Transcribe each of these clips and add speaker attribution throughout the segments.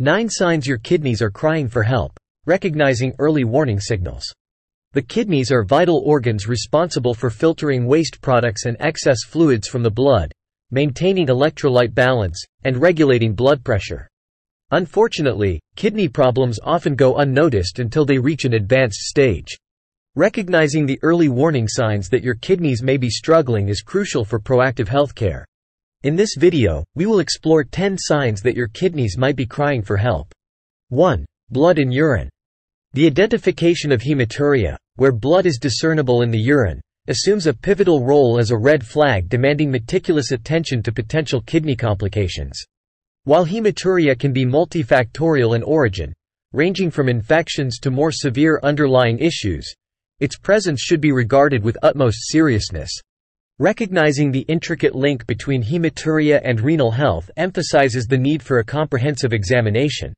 Speaker 1: 9 signs your kidneys are crying for help. Recognizing early warning signals. The kidneys are vital organs responsible for filtering waste products and excess fluids from the blood, maintaining electrolyte balance, and regulating blood pressure. Unfortunately, kidney problems often go unnoticed until they reach an advanced stage. Recognizing the early warning signs that your kidneys may be struggling is crucial for proactive healthcare. In this video, we will explore 10 signs that your kidneys might be crying for help. 1. Blood in urine. The identification of hematuria, where blood is discernible in the urine, assumes a pivotal role as a red flag demanding meticulous attention to potential kidney complications. While hematuria can be multifactorial in origin, ranging from infections to more severe underlying issues, its presence should be regarded with utmost seriousness. Recognizing the intricate link between hematuria and renal health emphasizes the need for a comprehensive examination.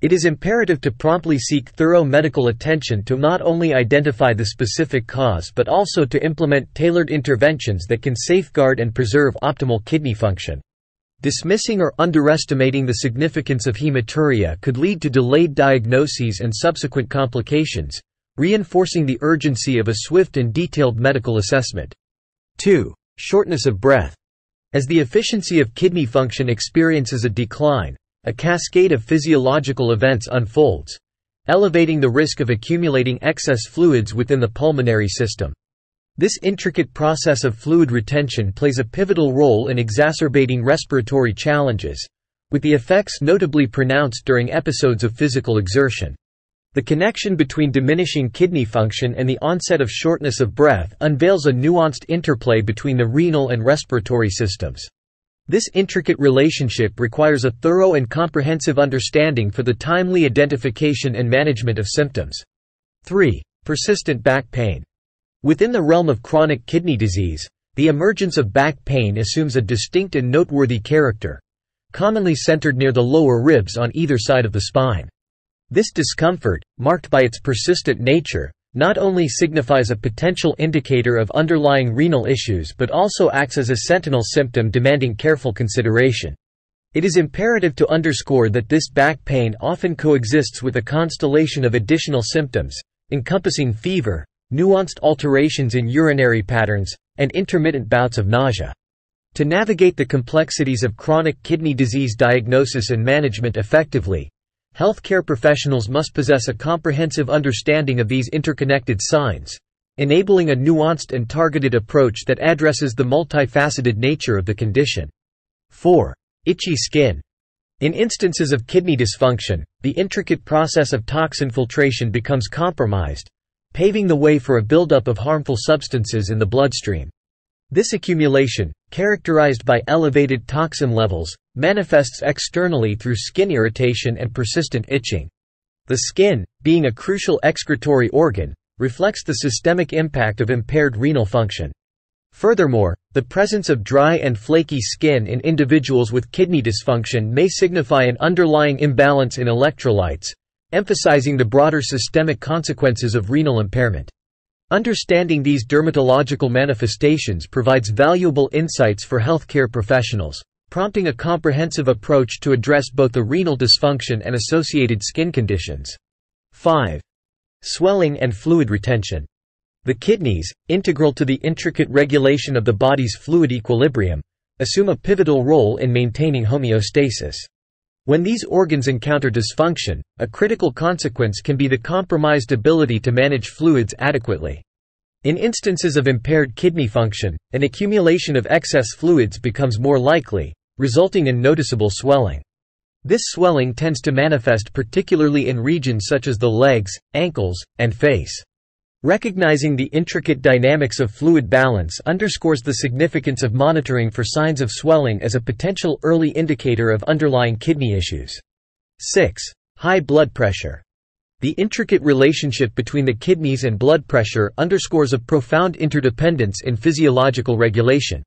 Speaker 1: It is imperative to promptly seek thorough medical attention to not only identify the specific cause but also to implement tailored interventions that can safeguard and preserve optimal kidney function. Dismissing or underestimating the significance of hematuria could lead to delayed diagnoses and subsequent complications, reinforcing the urgency of a swift and detailed medical assessment. 2. Shortness of breath. As the efficiency of kidney function experiences a decline, a cascade of physiological events unfolds, elevating the risk of accumulating excess fluids within the pulmonary system. This intricate process of fluid retention plays a pivotal role in exacerbating respiratory challenges, with the effects notably pronounced during episodes of physical exertion. The connection between diminishing kidney function and the onset of shortness of breath unveils a nuanced interplay between the renal and respiratory systems. This intricate relationship requires a thorough and comprehensive understanding for the timely identification and management of symptoms. 3. Persistent back pain. Within the realm of chronic kidney disease, the emergence of back pain assumes a distinct and noteworthy character, commonly centered near the lower ribs on either side of the spine. This discomfort, marked by its persistent nature, not only signifies a potential indicator of underlying renal issues but also acts as a sentinel symptom demanding careful consideration. It is imperative to underscore that this back pain often coexists with a constellation of additional symptoms, encompassing fever, nuanced alterations in urinary patterns, and intermittent bouts of nausea. To navigate the complexities of chronic kidney disease diagnosis and management effectively, Healthcare professionals must possess a comprehensive understanding of these interconnected signs, enabling a nuanced and targeted approach that addresses the multifaceted nature of the condition. 4. Itchy skin. In instances of kidney dysfunction, the intricate process of toxin filtration becomes compromised, paving the way for a buildup of harmful substances in the bloodstream. This accumulation, characterized by elevated toxin levels, manifests externally through skin irritation and persistent itching. The skin, being a crucial excretory organ, reflects the systemic impact of impaired renal function. Furthermore, the presence of dry and flaky skin in individuals with kidney dysfunction may signify an underlying imbalance in electrolytes, emphasizing the broader systemic consequences of renal impairment. Understanding these dermatological manifestations provides valuable insights for healthcare professionals, prompting a comprehensive approach to address both the renal dysfunction and associated skin conditions. 5. Swelling and fluid retention. The kidneys, integral to the intricate regulation of the body's fluid equilibrium, assume a pivotal role in maintaining homeostasis. When these organs encounter dysfunction, a critical consequence can be the compromised ability to manage fluids adequately. In instances of impaired kidney function, an accumulation of excess fluids becomes more likely, resulting in noticeable swelling. This swelling tends to manifest particularly in regions such as the legs, ankles, and face. Recognizing the intricate dynamics of fluid balance underscores the significance of monitoring for signs of swelling as a potential early indicator of underlying kidney issues. 6. High blood pressure. The intricate relationship between the kidneys and blood pressure underscores a profound interdependence in physiological regulation.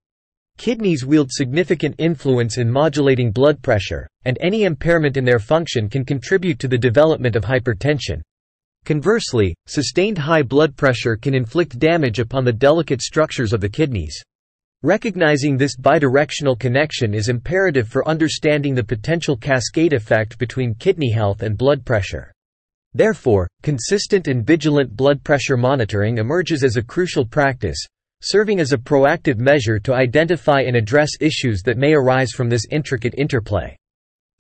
Speaker 1: Kidneys wield significant influence in modulating blood pressure, and any impairment in their function can contribute to the development of hypertension. Conversely, sustained high blood pressure can inflict damage upon the delicate structures of the kidneys. Recognizing this bidirectional connection is imperative for understanding the potential cascade effect between kidney health and blood pressure. Therefore, consistent and vigilant blood pressure monitoring emerges as a crucial practice, serving as a proactive measure to identify and address issues that may arise from this intricate interplay.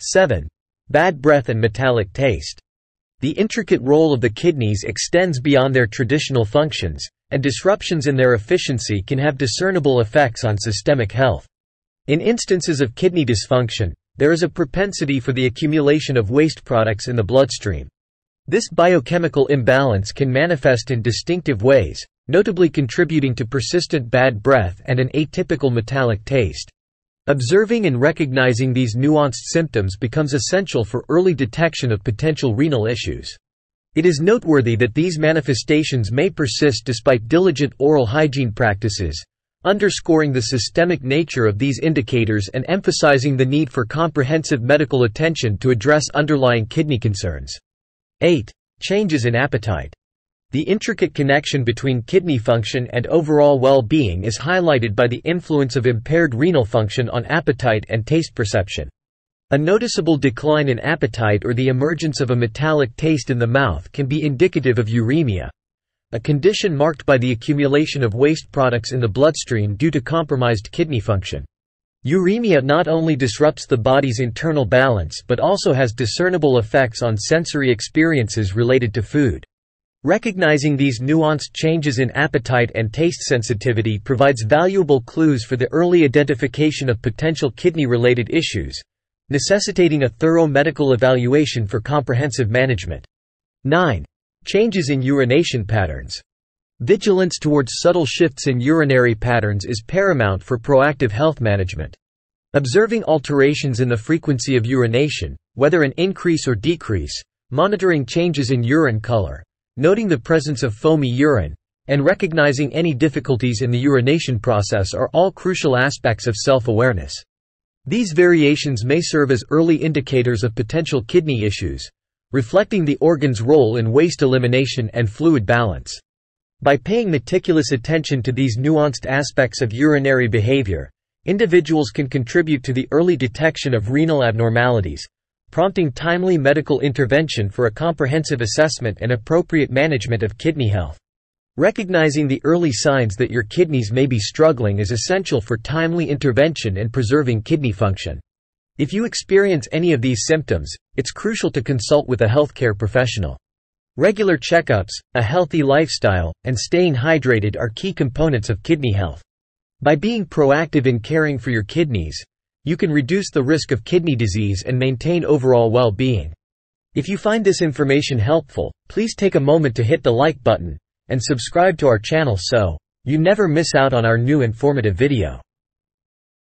Speaker 1: 7. Bad breath and metallic taste. The intricate role of the kidneys extends beyond their traditional functions, and disruptions in their efficiency can have discernible effects on systemic health. In instances of kidney dysfunction, there is a propensity for the accumulation of waste products in the bloodstream. This biochemical imbalance can manifest in distinctive ways, notably contributing to persistent bad breath and an atypical metallic taste. Observing and recognizing these nuanced symptoms becomes essential for early detection of potential renal issues. It is noteworthy that these manifestations may persist despite diligent oral hygiene practices, underscoring the systemic nature of these indicators and emphasizing the need for comprehensive medical attention to address underlying kidney concerns. 8. Changes in appetite. The intricate connection between kidney function and overall well-being is highlighted by the influence of impaired renal function on appetite and taste perception. A noticeable decline in appetite or the emergence of a metallic taste in the mouth can be indicative of uremia, a condition marked by the accumulation of waste products in the bloodstream due to compromised kidney function. Uremia not only disrupts the body's internal balance but also has discernible effects on sensory experiences related to food. Recognizing these nuanced changes in appetite and taste sensitivity provides valuable clues for the early identification of potential kidney-related issues, necessitating a thorough medical evaluation for comprehensive management. 9. Changes in urination patterns. Vigilance towards subtle shifts in urinary patterns is paramount for proactive health management. Observing alterations in the frequency of urination, whether an increase or decrease, monitoring changes in urine color, Noting the presence of foamy urine, and recognizing any difficulties in the urination process are all crucial aspects of self-awareness. These variations may serve as early indicators of potential kidney issues, reflecting the organ's role in waste elimination and fluid balance. By paying meticulous attention to these nuanced aspects of urinary behavior, individuals can contribute to the early detection of renal abnormalities, prompting timely medical intervention for a comprehensive assessment and appropriate management of kidney health. Recognizing the early signs that your kidneys may be struggling is essential for timely intervention and preserving kidney function. If you experience any of these symptoms, it's crucial to consult with a healthcare professional. Regular checkups, a healthy lifestyle, and staying hydrated are key components of kidney health. By being proactive in caring for your kidneys, you can reduce the risk of kidney disease and maintain overall well-being. If you find this information helpful, please take a moment to hit the like button and subscribe to our channel so you never miss out on our new informative video.